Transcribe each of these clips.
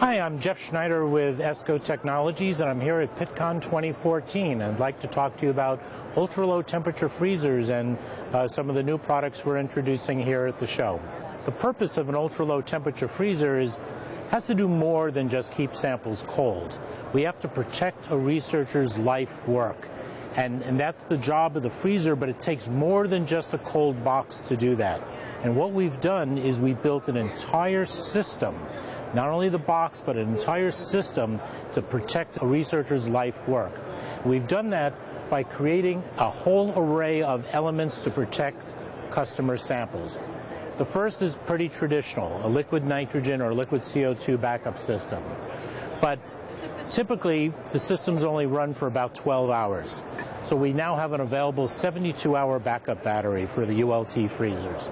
Hi, I'm Jeff Schneider with ESCO Technologies, and I'm here at PittCon 2014. I'd like to talk to you about ultra-low temperature freezers and uh, some of the new products we're introducing here at the show. The purpose of an ultra-low temperature freezer is has to do more than just keep samples cold. We have to protect a researcher's life work. And, and that's the job of the freezer, but it takes more than just a cold box to do that. And what we've done is we've built an entire system not only the box, but an entire system to protect a researcher's life work. We've done that by creating a whole array of elements to protect customer samples. The first is pretty traditional, a liquid nitrogen or liquid CO2 backup system. But typically, the systems only run for about 12 hours. So we now have an available 72-hour backup battery for the ULT freezers.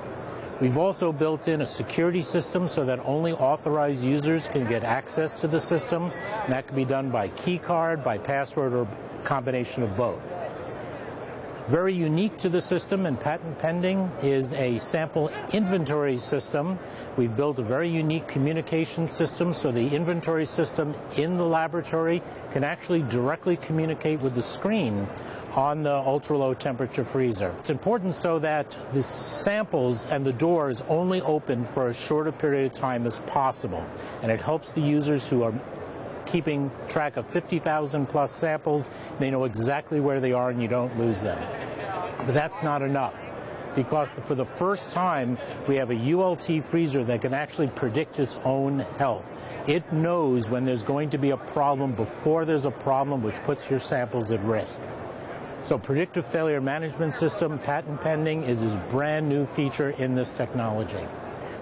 We've also built in a security system so that only authorized users can get access to the system. And that can be done by key card, by password, or combination of both. Very unique to the system and patent pending is a sample inventory system. We've built a very unique communication system so the inventory system in the laboratory can actually directly communicate with the screen on the ultra-low temperature freezer. It's important so that the samples and the doors only open for as short a period of time as possible. And it helps the users who are keeping track of 50,000 plus samples. They know exactly where they are and you don't lose them. But that's not enough because for the first time we have a ULT freezer that can actually predict its own health. It knows when there's going to be a problem before there's a problem which puts your samples at risk. So predictive failure management system, patent pending, is a brand new feature in this technology.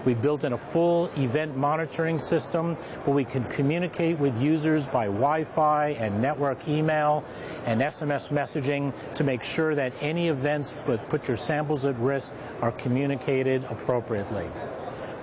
We built in a full event monitoring system where we can communicate with users by Wi-Fi and network email and SMS messaging to make sure that any events that put your samples at risk are communicated appropriately.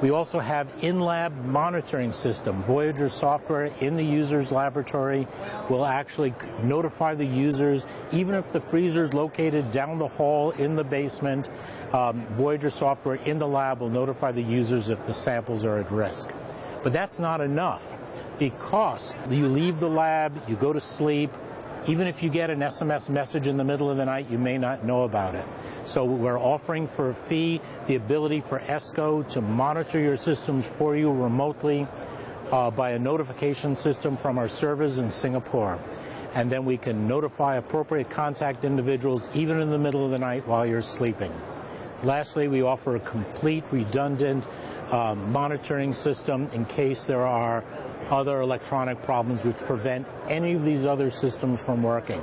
We also have in-lab monitoring system. Voyager software in the user's laboratory will actually notify the users, even if the freezer is located down the hall in the basement, um, Voyager software in the lab will notify the users if the samples are at risk. But that's not enough because you leave the lab, you go to sleep, even if you get an SMS message in the middle of the night, you may not know about it. So we're offering for a fee the ability for ESCO to monitor your systems for you remotely uh, by a notification system from our servers in Singapore. And then we can notify appropriate contact individuals even in the middle of the night while you're sleeping. Lastly, we offer a complete redundant uh, monitoring system in case there are other electronic problems which prevent any of these other systems from working.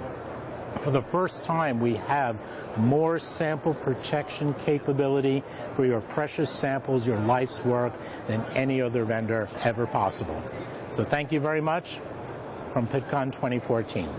For the first time, we have more sample protection capability for your precious samples, your life's work, than any other vendor ever possible. So thank you very much from PittCon 2014.